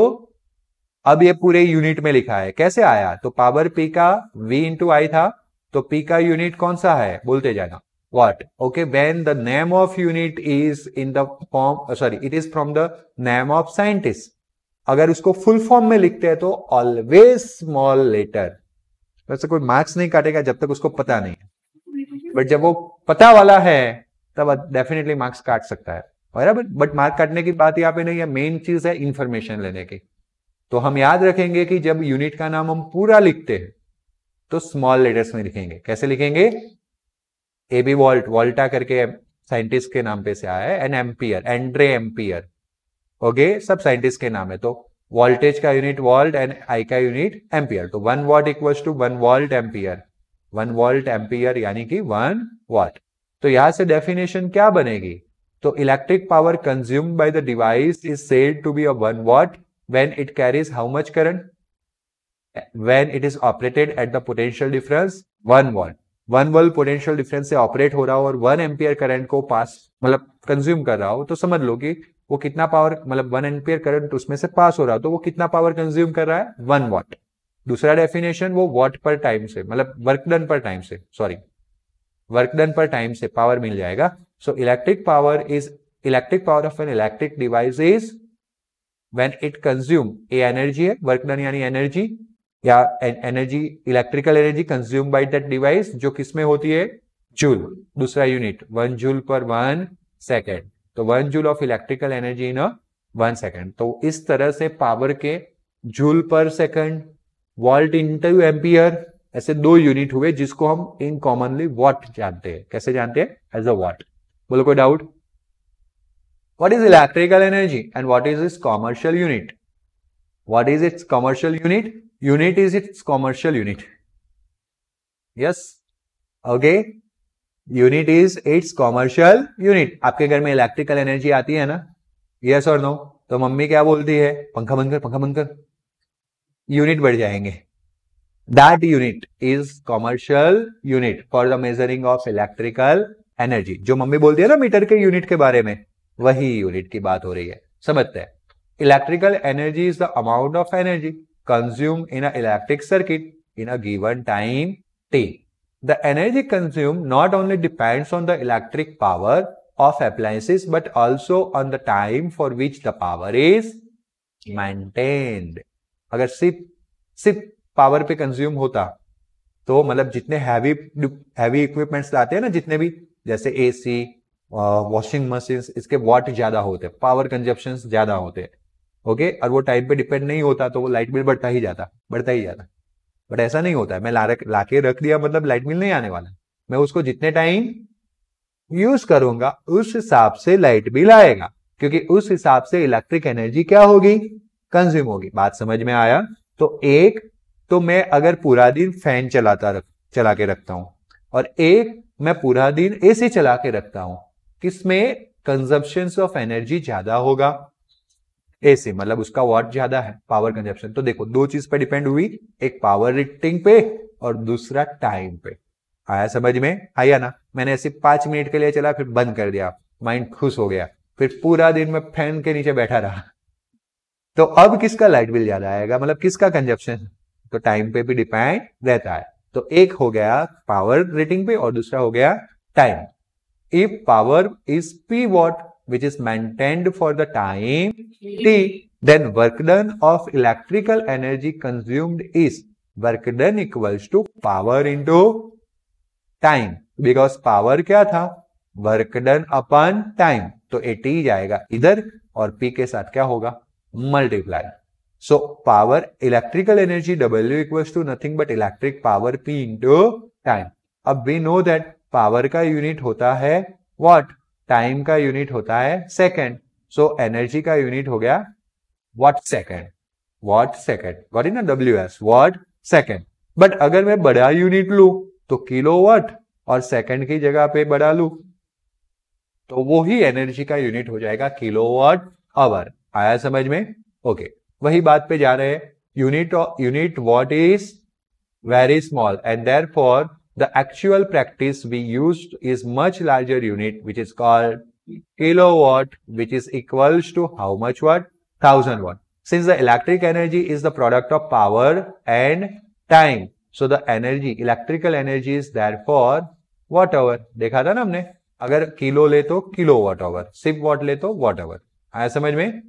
अब ये पूरे यूनिट में लिखा है। कैसे आया? तो पावर पी का वी इंटू आई था। तो पी का यूनिट कौन सा है? बोलते जाना। Okay when the name of unit is in the form uh, sorry it is from the name of scientist. अगर उसको फुल फॉर्म में लिखते हैं तो ऑलवेज स्मॉल लेटर वैसे कोई मार्क्स नहीं काटेगा जब तक उसको पता नहीं है। बट जब वो पता वाला है तब डेफिनेटली मार्क्स काट सकता है। बराबर? बट मार्क काटने की बात यहाँ पे नहीं है मेन चीज़ है इंफॉर्मेशन लेने की। तो हम याद रखेंगे कि जब यूनिट का नाम हम पूरा लिखते हैं तो स्मॉल लेटर्स में लिखेंगे। कैसे लिखेंगे? ए बी वॉल्ट वॉल्टा करके साइंटिस्ट के नाम पे से आया है an ampere André Ampere okay सब साइंटिस्ट के नाम है तो वोल्टेज का यूनिट वॉल्ट एंड आई का यूनिट एम्पियर तो one watt equals to one volt ampere one volt ampere यानी कि वन वॉट तो यहाँ से डेफिनेशन क्या बनेगी? तो electric power consume by the device is said to be a one watt when it carries how much current when it is operated at the potential difference one watt one volt potential difference से operate हो रहा हो और one ampere current को pass मतलब consume कर रहा हो तो समझ लो कि वो कितना पावर मतलब वन एम्पियर करंट उसमें से पास हो रहा हो तो वो कितना पावर कंज्यूम कर रहा है? वन वॉट दूसरा डेफिनेशन वो वॉट पर टाइम से मतलब वर्क डन पर टाइम से sorry work done per time से पावर मिल जाएगा। So electric power is electric power of an electric device is when it consume a energy है work done यानी energy या energy electrical energy consume by that device जो किसमें होती है? जूल, दूसरा unit one joule per one second तो one joule of electrical energy in one second तो इस तरह से पावर के joule per second volt into ampere ऐसे दो यूनिट हुए जिसको हम इन कॉमनली वॉट जानते हैं। कैसे जानते हैं? एज अ वॉट बोलो कोई doubt what is electrical energy and what is its commercial unit? What is its commercial unit? Unit is its commercial unit. Yes. Okay unit is its commercial unit. आपके घर में electrical energy आती है ना? Yes और no तो mummy क्या बोलती है? पंखा बंद कर, पंखा बंद कर। यूनिट बढ़ जाएँगे। That unit is commercial unit for the measuring of electrical energy जो मम्मी बोलती है ना मीटर के यूनिट के बारे में, वही यूनिट की बात हो रही है। समझते हैं। Electrical energy is the amount of energy consume in a electric circuit in a given time T the energy consume not only depends on the electric power of appliances but also on the time for which the power is maintained. अगर सिर्फ़ सिर्फ़ power पे consume होता तो मतलब जितने heavy heavy equipments आते हैं ना जितने भी जैसे एसी वॉशिंग मशीन इसके वॉट ज़्यादा होते हैं पावर कंजप्शन ज़्यादा होते। हैं ओके okay? और वो टाइम पे डिपेंड नहीं होता तो वो लाइट बिल बढ़ता ही जाता, बढ़ता ही जाता। बट ऐसा नहीं होता है। मैं ला ला के रख दिया मतलब लाइट बिल नहीं आने वाला। मैं उसको जितने टाइम यूज़ करूँगा, उस हिसाब से लाइट बिल आएगा। क्योंकि उस हिसाब से इलेक्ट्रिक एनर्जी क्या होगी? कंज्यूम होगी। बात समझ में आया? तो एक तो मैं अगर पूरा दिन फ़ैन चलाता रख चला के रखता हूँ, और एक, मैं पूरा दिन एसी चला के रखता हूँ, किसमें? कंजप्शन ऑफ़ एनर्जी ज़्यादा होगा। एसी मतलब उसका वॉट ज़्यादा है पावर कंजप्शन तो देखो दो चीज़ पे डिपेंड हुई एक पावर रेटिंग पे और दूसरा टाइम पे। आया समझ में? आया ना? मैंने ऐसे पाँच मिनट के लिए चला फिर बंद कर दिया। माइंड खुश हो गया। फिर पूरा दिन में फ़ैन के नीचे बैठा रहा। तो अब किसका लाइट बिल ज़्यादा आएगा? मतलब किसका कंजप्शन तो टाइम पे भी डिपेंड रहता है। तो एक हो गया पावर रेटिंग पे और दूसरा हो गया time if power is P watt, which is maintained for the time T, then work done of electrical energy consumed is work done equals to power into time. Because power क्या था work done अपन time तो ए T जाएगा इधर और P के साथ क्या होगा multiply so power electrical energy W equals to nothing but electric power P into time अब वी नो दैट पावर का यूनिट होता है वॉट टाइम का यूनिट होता है सेकेंड सो एनर्जी का यूनिट हो गया watt second watt second got in W S watt second but अगर मैं बड़ा यूनिट लू तो किलो वॉट और सेकेंड की जगह पे बड़ा लू तो वो ही एनर्जी का यूनिट हो जाएगा किलो वॉट आवर आया समझ में? Okay okay. वही बात पे जा रहे हैं. Unit unit watt is very small and therefore The actual practice we used is much larger unit, which is called kilowatt, which is equals to how much watt? 1000 watt. Since the electric energy is the product of power and time, so the energy, electrical energy is therefore watt hour. देखा था ना हमने अगर kilo ले तो kilo watt hour सिर्फ़ watt ले तो वॉट आवर आया समझ में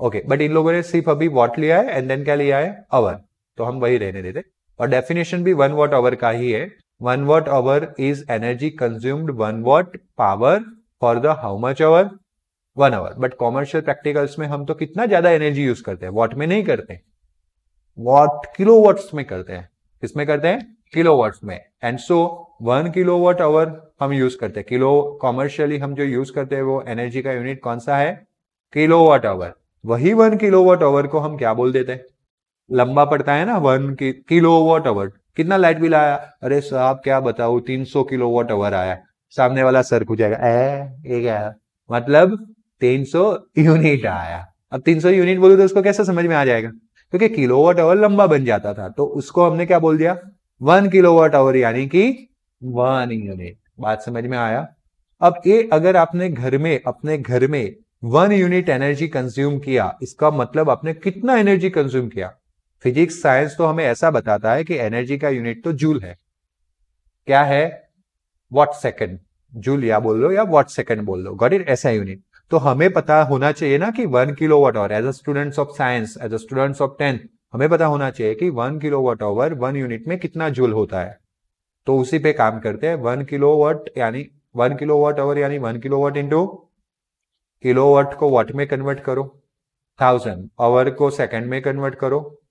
ओके okay, बट इन लोगों ने सिर्फ़ अभी वॉट लिया है एंड देन क्या लिया है आवर तो हम वही रहने देते और डेफिनेशन भी वन वॉट आवर का ही है one watt hour is energy consumed one watt power for the how much hour one hour but commercial practicals में हम तो कितना ज़्यादा एनर्जी यूज़ करते हैं? वॉट में नहीं करते। वॉट किलो वॉट्स में करते हैं। किसमें करते हैं? किलो वॉट्स में। And so one kilo watt hour हम यूज़ करते हैं। किलो कॉमर्शियली हम जो यूज़ करते हैं वो एनर्जी का यूनिट कौन सा है? किलो वॉट आवर वही वन किलो वॉट आवर को हम क्या बोल देते हैं? लंबा पड़ता है ना? वन किलो वॉट आवर कितना लाइट बिल आया? अरे साहब, क्या बताऊ, तीन सौ किलो वॉट आवर आया। सामने वाला सर जाएगा ए क्या मतलब तीन सौ यूनिट आया। अब तीन सौ यूनिट बोलू तो उसको कैसे समझ में आ जाएगा? क्योंकि किलो वॉट आवर लंबा बन जाता था। तो उसको हमने क्या बोल दिया? वन किलो वॉट आवर यानी कि वन यूनिट। बात समझ में आया? अब ये अगर आपने घर में, अपने घर में वन यूनिट एनर्जी कंज्यूम किया, इसका मतलब आपने कितना एनर्जी कंज्यूम किया? फिजिक्स साइंस तो हमें ऐसा बताता है कि एनर्जी का यूनिट तो जूल है। क्या है? Watt second. जूल या बोल लो या वॉट सेकेंड बोल लो। Got it? ऐसा यूनिट। तो हमें पता होना चाहिए ना कि one kilo watt hour as a students of science, as a students of tenth, हमें पता होना चाहिए कि one kilo watt hour one unit में कितना जूल होता है। तो उसी पे काम करते हैं। वन किलो वॉट यानी, वन किलो वॉट आवर यानी one kilo watt into kilo watt को वॉट में कन्वर्ट करो। थाउज़ेंड आवर को सेकेंड में कन्वर्ट करो।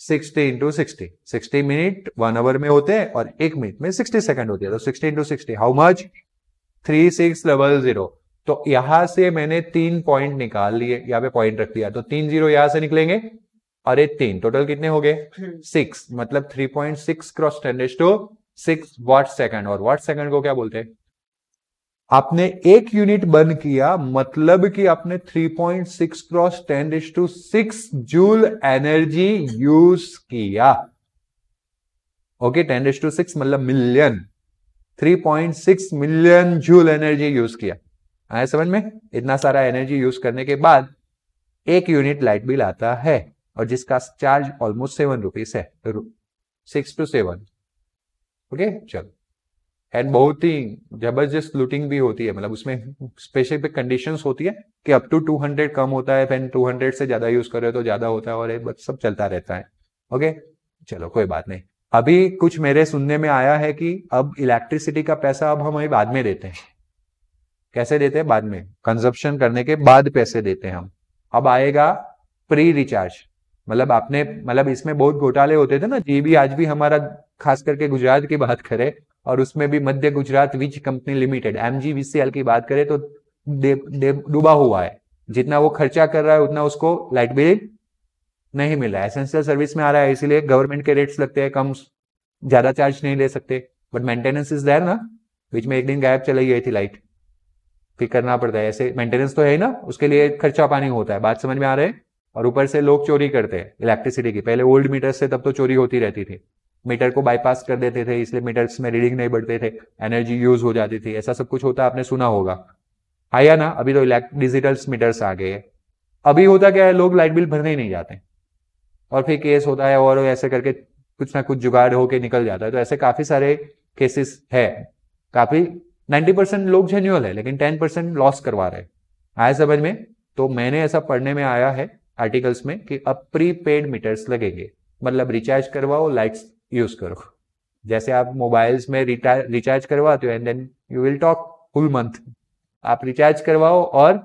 Sixty into sixty. Sixty minute one hour में होते हैं और एक मिनट में सिक्सटी सेकंड होती है। तो sixty into sixty how much three six double zero तो यहाँ से मैंने तीन पॉइंट निकाल लिए यहाँ पे पॉइंट रख दिया। तो तीन ज़ीरो यहाँ से निकलेंगे। और एक तीन टोटल कितने हो गए? सिक्स मतलब three point six cross ten to six watt second और वॉट सेकंड को क्या बोलते हैं? आपने एक यूनिट बंद किया मतलब कि आपने 3.6 cross ten to six joule energy use किया। ओके टेन टू सिक्स मतलब million 3.6 million joule energy use किया। आया समझ में? इतना सारा एनर्जी यूज़ करने के बाद एक यूनिट लाइट बिल आता है, और जिसका चार्ज ऑलमोस्ट सेवन रुपीज़ है। सिक्स टू सेवन ओके चलो। एंड बहुत ही ज़बरदस्त लूटिंग भी होती है। मतलब उसमें स्पेसिफिक कंडीशंस होती है कि अप टू 200 कम होता है फ़ैन 200 से ज़्यादा यूज़ करे तो ज़्यादा होता है और ये सब चलता रहता है। ओके चलो, कोई बात नहीं। अभी कुछ मेरे सुनने में आया है कि अब इलेक्ट्रिसिटी का पैसा अब हम बाद में देते हैं। कैसे देते हैं? बाद में। कंजप्शन करने के बाद पैसे देते हैं हम। अब आएगा प्री रिचार्ज मतलब आपने मतलब इसमें बहुत घोटाले होते थे ना, ये भी आज भी हमारा, खास करके गुजरात की बात करें, और उसमें भी Madhya Gujarat Vij company limited MGVCL की बात करें तो डूबा हुआ है। जितना वो खर्चा कर रहा है, उतना उसको लाइट बिल नहीं मिल रहा है। एसेंशियल सर्विस में आ रहा है, इसीलिए गवर्नमेंट के रेट्स लगते हैं, कम, ज़्यादा चार्ज नहीं ले सकते। बट मेंटेनेंस इज़ देयर ना, बीच में एक दिन गायब चली गई थी लाइट। फिर करना पड़ता है, ऐसे मेंटेनेंस तो है ना, उसके लिए खर्चा पानी होता है। बात समझ में आ रहे हैं? और ऊपर से लोग चोरी करते हैं इलेक्ट्रिसिटी की। पहले ओल्ड मीटर से तब तो चोरी होती रहती थी। मीटर को बाईपास कर देते थे, इसलिए मीटर्स में रीडिंग नहीं बढ़ते थे एनर्जी यूज़ हो जाती थी। ऐसा सब कुछ होता आपने सुना होगा। आया ना? अभी तो डिजिटल मीटर्स आ गए अभी होता क्या है, लोग लाइट बिल भरने ही नहीं जाते। और फिर केस होता है और ऐसे करके कुछ ना कुछ जुगाड़ होके निकल जाता है। तो ऐसे काफ़ी सारे केसेस है। काफ़ी 90 परसेंट लोग जेन्यूअल है, लेकिन 10 परसेंट लॉस करवा रहे हैं। आया समझ में? तो मैंने ऐसा पढ़ने में आया है आर्टिकल्स में कि अब प्रीपेड मीटर्स लगेंगे। मतलब रिचार्ज करवाओ लाइट्स यूज़ करो। जैसे आप मोबाइल्स में रिचार्ज करवाते हो and then you will talk full month आप रिचार्ज करवाओ और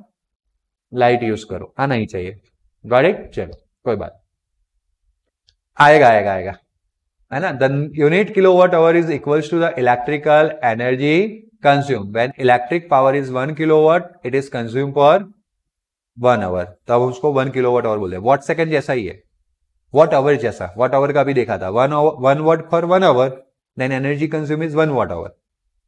लाइट यूज़ करो। आना ही चाहिए। गॉट इट चलो, कोई बात आएगा आएगा आएगा। है ना? The unit kilowatt hour is equals to the electrical energy consume when electric power is one kilowatt it is consume for one hour तब उसको वन किलो वॉट आवर बोलते हैं। वॉट सेकेंड जैसा ही है। वॉट आवर जैसा। Watt hour का भी देखा था। One one watt for one hour then energy consume is one watt hour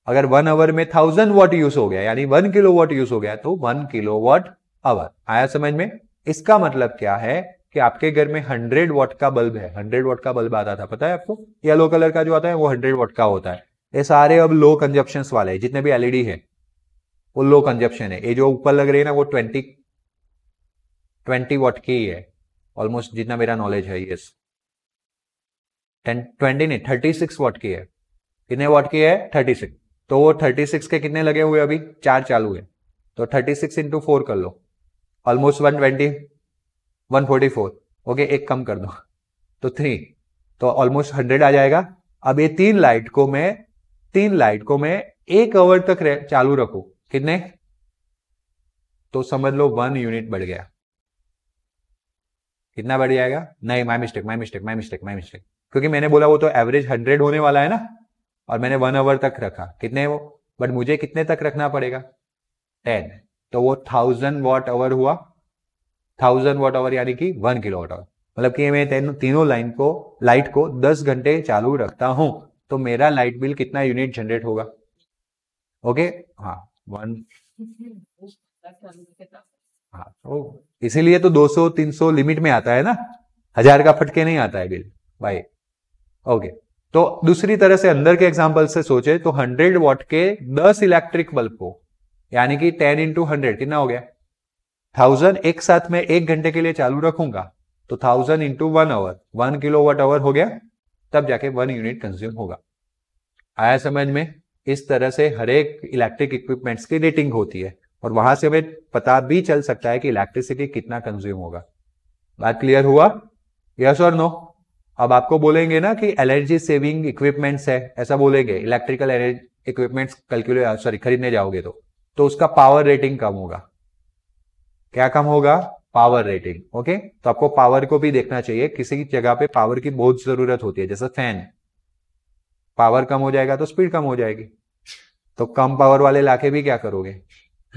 अगर वन आवर में थाउज़ेंड वॉट यूज़ हो गया, यानी वन किलो वॉट यूज़ हो गया तो वन किलो वॉट आवर आया समझ में? इसका मतलब क्या है कि आपके घर में हंड्रेड वॉट का बल्ब है। हंड्रेड वॉट का बल्ब आता था, पता है आपको? येलो कलर का जो आता है, वो हंड्रेड वॉट का होता है। ये सारे अब लो कंजप्शन वाले जितने भी एलईडी है, वो लो कंजप्शन है। ये जो ऊपर लग रही है ना, वो ट्वेंटी ट्वेंटी वॉट की ही। है ऑलमोस्ट जितना मेरा नॉलेज है ये ट्वेंटी नहीं थर्टी सिक्स वॉट की है। कितने वॉट की है? थर्टी सिक्स तो वो थर्टी सिक्स के कितने लगे हुए अभी? चार चालू है। तो थर्टी सिक्स इंटू फोर कर लो। Almost one twenty one forty four okay एक कम कर दो। तो थ्री तो ऑलमोस्ट हंड्रेड आ जाएगा। अब ये तीन लाइट को मैं, तीन लाइट को मैं एक आवर तक चालू रखू। कितने? तो समझ लो वन यूनिट बढ़ गया। कितना बढ़ जाएगा? नहीं my mistake my mistake my mistake my mistake क्योंकि मैंने बोला वो तो एवरेज हंड्रेड होने वाला है ना? और मैंने वन आवर तक रखा। कितने वो? बट मुझे कितने तक रखना पड़ेगा? टेन तो वो थाउज़ेंड वॉट आवर हुआ। थाउज़ेंड वॉट आवर यानी कि वन किलो वॉट आवर मतलब कि मैं तीनों तीनों लाइन को लाइट को दस घंटे चालू रखता हूँ। तो मेरा लाइट बिल कितना यूनिट जनरेट होगा? ओके हाँ. वन हाँ तो इसीलिए तो 200 300 लिमिट में आता है ना। हज़ार का फटके नहीं आता है बिल, भाई। ओके तो दूसरी तरह से अंदर के एग्ज़ाम्पल से सोचे तो 100 वॉट के 10 इलेक्ट्रिक बल्ब को यानी कि 10 इंटू हंड्रेड कितना हो गया? थाउज़ेंड एक साथ में एक घंटे के लिए चालू रखूँगा तो thousand into one hour one kilowatt hour हो गया, तब जाके वन यूनिट कंज्यूम होगा। आया समझ में? इस तरह से हर एक इलेक्ट्रिक इक्विपमेंट्स की रेटिंग होती है। और वहाँ से हमें पता भी चल सकता है कि इलेक्ट्रिसिटी कितना कंज्यूम होगा। बात क्लियर हुआ? यस और नो अब आपको बोलेंगे ना कि एनर्जी सेविंग इक्विपमेंट्स है, ऐसा बोलेंगे। इलेक्ट्रिकल इक्विपमेंट्स कैलकुलेट सॉरी खरीदने जाओगे तो। तो उसका पावर रेटिंग कम होगा। क्या कम होगा? पावर रेटिंग ओके तो आपको पावर को भी देखना चाहिए। किसी जगह पे पावर की बहुत ज़रूरत होती है, जैसे फ़ैन पावर कम हो जाएगा तो स्पीड कम हो जाएगी। तो कम पावर वाले लाके भी क्या करोगे?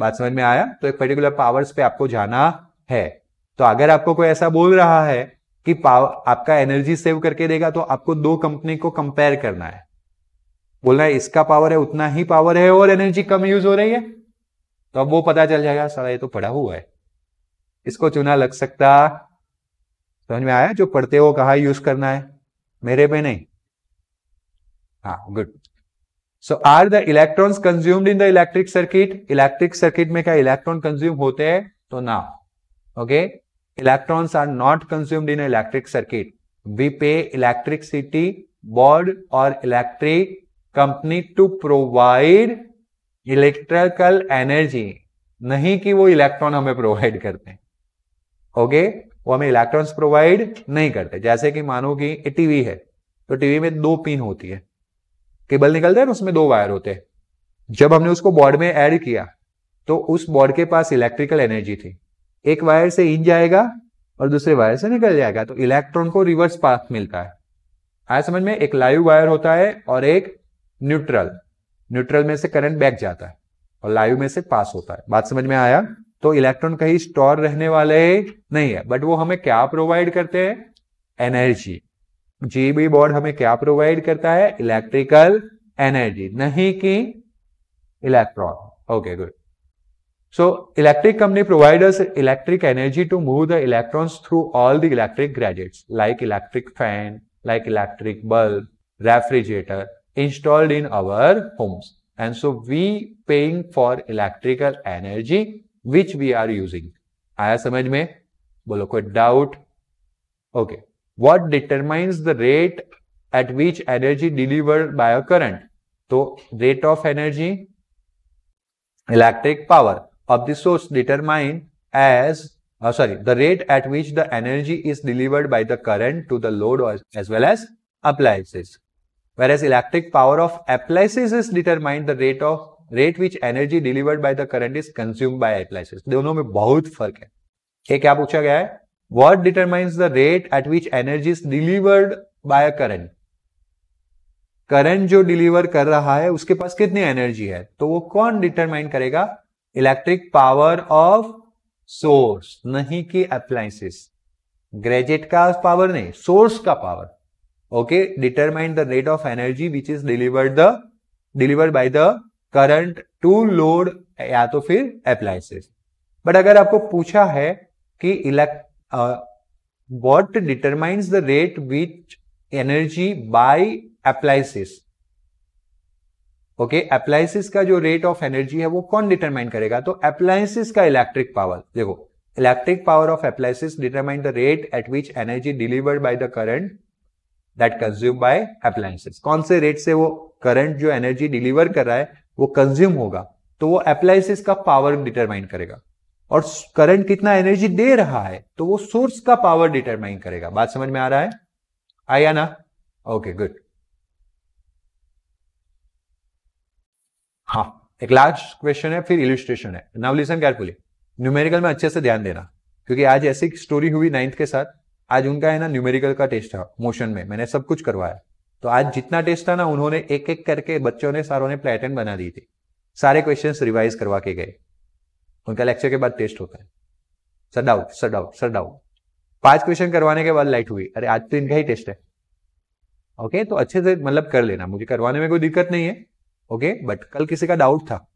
बात समझ में आया? तो एक पर्टिकुलर पावर्स पे आपको जाना है। तो अगर आपको कोई ऐसा बोल रहा है कि पावर आपका एनर्जी सेव करके देगा तो आपको दो कंपनी को कंपेयर करना है। बोलना है, इसका पावर है, उतना ही पावर है और एनर्जी कम यूज़ हो रही है। तो अब वो पता चल जाएगा सारा ये तो पढ़ा हुआ है। इसको चुना लग सकता। समझ में आया? जो पढ़ते हो, कहा यूज़ करना है। मेरे पे नहीं। हाँ good so are the electrons consumed in the electric circuit electric circuit में क्या इलेक्ट्रॉन कंज्यूम होते हैं? तो ना okay electrons are not consumed in electric circuit we pay electricity board और electric company to provide electrical energy नहीं कि वो इलेक्ट्रॉन हमें प्रोवाइड करते हैं ओके वो हमें इलेक्ट्रॉन्स प्रोवाइड नहीं करते। जैसे कि मानो कि टीवी है तो टीवी में दो पिन होती है। केबल निकलता है ना, उसमें दो वायर होते हैं। जब हमने उसको बोर्ड में ऐड किया तो उस बोर्ड के पास इलेक्ट्रिकल एनर्जी थी। एक वायर से इन जाएगा और दूसरे वायर से निकल जाएगा तो इलेक्ट्रॉन को रिवर्स पाथ मिलता है। आया समझ में एक लाइव वायर होता है और एक न्यूट्रल न्यूट्रल में से करंट बैक जाता है और लाइव में से पास होता है। बात समझ में आया? तो इलेक्ट्रॉन कहीं स्टोर रहने वाले नहीं है बट वो हमें क्या प्रोवाइड करते हैं? एनर्जी जीबी बोर्ड हमें क्या प्रोवाइड करता है? इलेक्ट्रिकल एनर्जी नहीं कि electron okay good so electric company providers electric energy to move the electrons through all the electric gadgets like electric fan like electric bulb refrigerator installed in our homes and so we paying for electrical energy which we are using आया समझ में? बोलो, कोई doubt okay okay. What determines the rate at which energy delivered by a current तो rate of energy electric power of the source determine as sorry the rate at which the energy is delivered by the current to the load as well as appliances whereas electric power of appliances is determine the rate of rate which energy delivered by the current is consume by appliances दोनों में बहुत फ़र्क है। ये क्या पूछा गया है? What determines the rate at which energy is delivered by a current? Current जो डिलीवर कर रहा है, उसके पास कितनी एनर्जी है? तो वो कौन डिटरमाइन करेगा? इलेक्ट्रिक पावर ऑफ़ सोर्स नहीं कि अप्लायंसेस ग्रेजेट का पावर नहीं सोर्स का power okay determine the rate of energy which is delivered the delivered by the current to load या तो फिर अप्लायंसेस बट अगर आपको पूछा है कि elect uh, what determines the rate which energy by appliances okay appliances का जो रेट ऑफ़ एनर्जी है वो कौन डिटरमाइन करेगा? तो अप्लायंसेस का इलेक्ट्रिक पावर देखो electric power of appliances determine the rate at which energy delivered by the current that consume by appliances कौन से रेट से वो करंट जो एनर्जी डिलीवर कर रहा है वो कंज्यूम होगा? तो वो अप्लायंसेस का पावर डिटरमाइन करेगा। और करंट कितना एनर्जी दे रहा है तो वो सोर्स का पावर डिटरमाइन करेगा। बात समझ में आ रहा है? आया ना? ओके गुड हाँ एक लास्ट क्वेश्चन है, फिर इलिस्ट्रेशन है। नाउ लिसन केयरफुली न्यूमेरिकल में अच्छे से ध्यान देना, क्योंकि आज ऐसी स्टोरी हुई नाइन्थ के साथ। आज उनका है ना न्यूमेरिकल का टेस्ट था मोशन में। मैंने सब कुछ करवाया। तो आज जितना टेस्ट था ना, उन्होंने एक एक करके बच्चों ने, सारों ने प्लेटर्न बना दी थी। सारे क्वेश्चंस रिवाइज करवा के गए। उनका लेक्चर के बाद टेस्ट होता है। Sir doubt sir doubt sir doubt पाँच क्वेश्चन करवाने के बाद लाइट हुई। अरे, आज तो इनका ही टेस्ट है। ओके तो अच्छे से मतलब कर लेना। मुझे करवाने में कोई दिक्कत नहीं है। ओके बट कल किसी का डाउट था।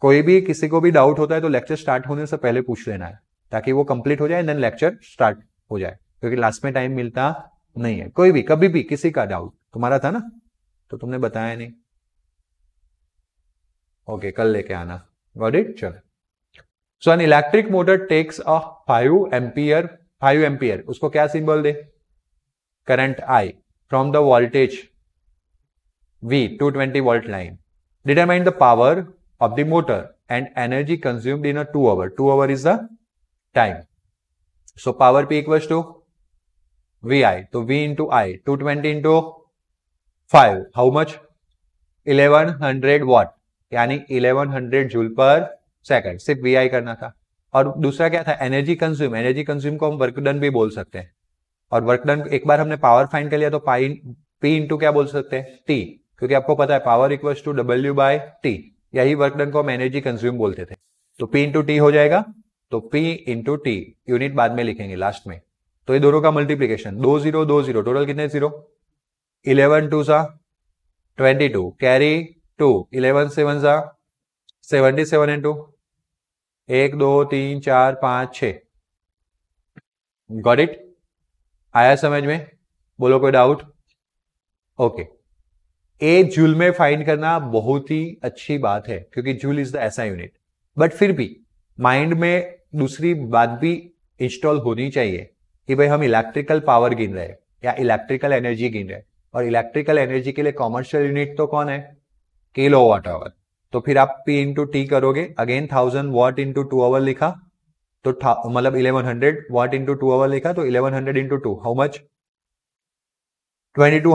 कोई भी, किसी को भी डाउट होता है तो लेक्चर स्टार्ट होने से पहले पूछ लेना है। ताकि वो कंप्लीट हो जाए देन लेक्चर स्टार्ट हो जाए। क्योंकि लास्ट में टाइम मिलता नहीं है। कोई भी, कभी भी किसी का डाउट तुम्हारा था ना? तो तुमने बताया नहीं। ओके कल लेके आना। Got it? चलो so an electric motor takes a five ampere five ampere उसको क्या symbol they current I from the voltage V 220 volt line. Determine the power of the motor and energy consumed in a 2 hour. 2 hour is the time. So power P equals to VI. So V into I. 220 into 5. How much? 1100 watt. यानी 1100 joule पर second, सिर्फ़ we I करना था। और दूसरा क्या था? Energy consume energy consume को हम वर्क डन भी बोल सकते हैं। और वर्क डन एक बार हमने पावर फाइंड कर लिया तो पाई पी इंटू क्या बोल सकते हैं? टी क्योंकि आपको पता है power equal to W by T यही वर्क डन को हम एनर्जी कंज्यूम बोलते थे। तो पी इंटू टी हो जाएगा। तो पी इंटू टी यूनिट बाद में लिखेंगे लास्ट में। तो ये दोनों का मल्टीप्लीकेशन दो ज़ीरो दो ज़ीरो टोटल कितने ज़ीरो इलेवन टू सा twenty two carry two, eleven seven सा सेवेंटी सेवन इंटू एक, दो, तीन, चार, पाँच, छ। गॉट इट आया समझ में? बोलो कोई डाउट ओके ए जूल में फाइंड करना बहुत ही अच्छी बात है, क्योंकि जूल इज़ द ऐसा यूनिट बट फिर भी माइंड में दूसरी बात भी इंस्टॉल होनी चाहिए, कि भाई हम इलेक्ट्रिकल पावर गिन रहे हैं, या इलेक्ट्रिकल एनर्जी गिन रहे हैं। और इलेक्ट्रिकल एनर्जी के लिए कॉमर्शियल यूनिट तो कौन है? किलो वाट आवर तो फिर आप पी इंटू टी करोगे again thousand watt into two hour लिखा तो मतलब eleven hundred watt into two hour लिखा तो eleven hundred into two how much twenty two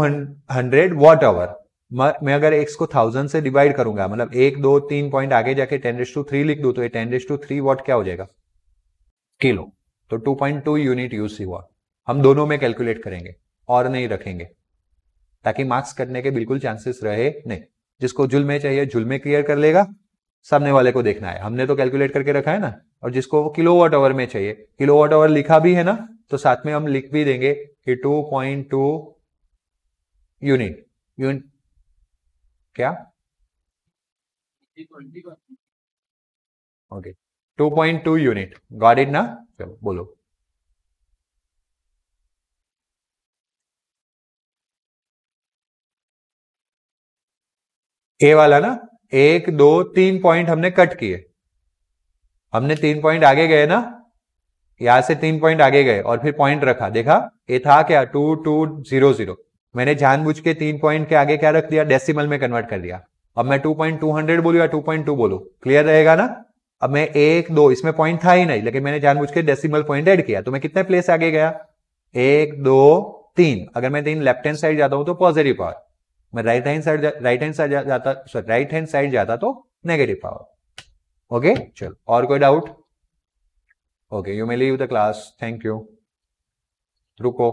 hundred watt hour मैं अगर एक्स को थाउज़ेंड से डिवाइड करूँगा मतलब एक, दो, तीन पॉइंट आगे जाके टेन रेस टू थ्री लिख दू तो ten raise to three watt क्या हो जाएगा? किलो तो 2.2 यूनिट यूज़ हुआ। हम दोनों में कैलकुलेट करेंगे, और नहीं रखेंगे, ताकि मार्क्स कटने के बिल्कुल चांसेस रहे नहीं। जिसको जुल में चाहिए जुल में क्लियर कर लेगा। सामने वाले को देखना है। हमने तो कैलकुलेट करके रखा है ना। और जिसको किलो वॉट आवर में चाहिए। किलो वॉट आवर लिखा भी है ना तो साथ में हम लिख भी देंगे कि 2.2 यूनिट यूनिट क्या? ओके 2.2 यूनिट गॉट इट ना? चलो, बोलो। ए वाला ना, एक, दो, तीन पॉइंट हमने कट किए। हमने तीन पॉइंट आगे गए ना यहाँ से तीन पॉइंट आगे गए और फिर पॉइंट रखा। देखा ये था क्या? टू टू ज़ीरो ज़ीरो मैंने जानबूझ के तीन पॉइंट के आगे क्या रख दिया? डेसिमल में कन्वर्ट कर दिया। अब मैं टू पॉइंट टू हंड्रेड बोलू या टू पॉइंट टू बोलू? क्लियर रहेगा ना? अब मैं एक, दो, इसमें पॉइंट था ही नहीं, लेकिन मैंने जानबूझ के डेसिमल पॉइंट ऐड किया। तो मैं कितने प्लेस आगे गया? एक, दो, तीन। अगर मैं तीन लेफ़्ट हैंड साइड जाता हूँ तो पॉजिटिव पावर मैं right hand side right hand side जाता सॉरी राइट हैंड साइड जाता तो नेगेटिव पावर ओके चलो, और कोई doubt okay you may leave the class thank you रुको.